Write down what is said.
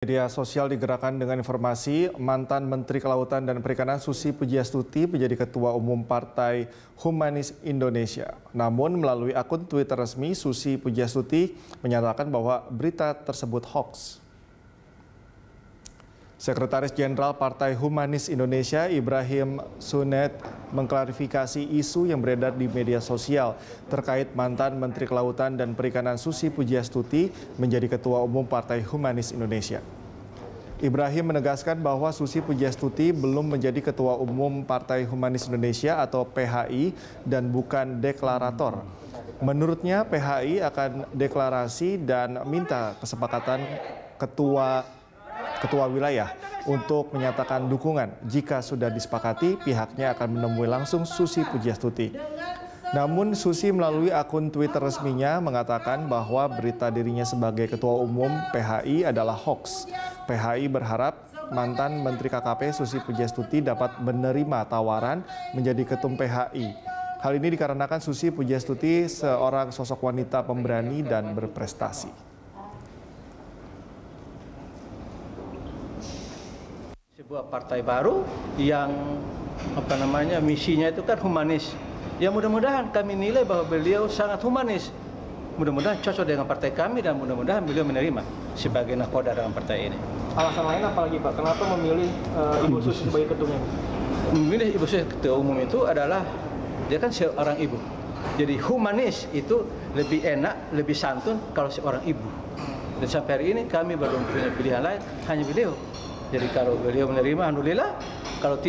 Media sosial digerakkan dengan informasi mantan Menteri Kelautan dan Perikanan Susi Pujiastuti menjadi Ketua Umum Partai Humanis Indonesia. Namun melalui akun Twitter resmi Susi Pujiastuti menyatakan bahwa berita tersebut hoax. Sekretaris Jenderal Partai Humanis Indonesia Ibrahim Sunet mengklarifikasi isu yang beredar di media sosial terkait mantan Menteri Kelautan dan Perikanan Susi Pujiastuti menjadi Ketua Umum Partai Humanis Indonesia. Ibrahim menegaskan bahwa Susi Pujiastuti belum menjadi Ketua Umum Partai Humanis Indonesia atau PHI dan bukan deklarator. Menurutnya PHI akan deklarasi dan minta kesepakatan ketua ketua wilayah untuk menyatakan dukungan. Jika sudah disepakati, pihaknya akan menemui langsung Susi Pujiastuti. Namun Susi melalui akun Twitter resminya mengatakan bahwa berita dirinya sebagai Ketua Umum PHI adalah hoax. PHI berharap mantan Menteri KKP Susi Pujiastuti dapat menerima tawaran menjadi Ketum PHI. Hal ini dikarenakan Susi Pujiastuti seorang sosok wanita pemberani dan berprestasi. Sebuah partai baru yang apa namanya misinya itu kan humanis. Ya mudah-mudahan kami nilai bahwa beliau sangat humanis. Mudah-mudahan cocok dengan partai kami dan mudah-mudahan beliau menerima sebagai nakoda dalam partai ini. Alasan lain apa lagi Pak? Kenapa memilih uh, Ibu Susi sebagai ketumnya? Memilih Ibu Susi ketua umum itu adalah dia kan seorang ibu. Jadi humanis itu lebih enak, lebih santun kalau seorang ibu. Dan sampai hari ini kami belum punya pilihan lain, hanya beliau. Jadi kalau beliau menerima, alhamdulillah. Kalau tidak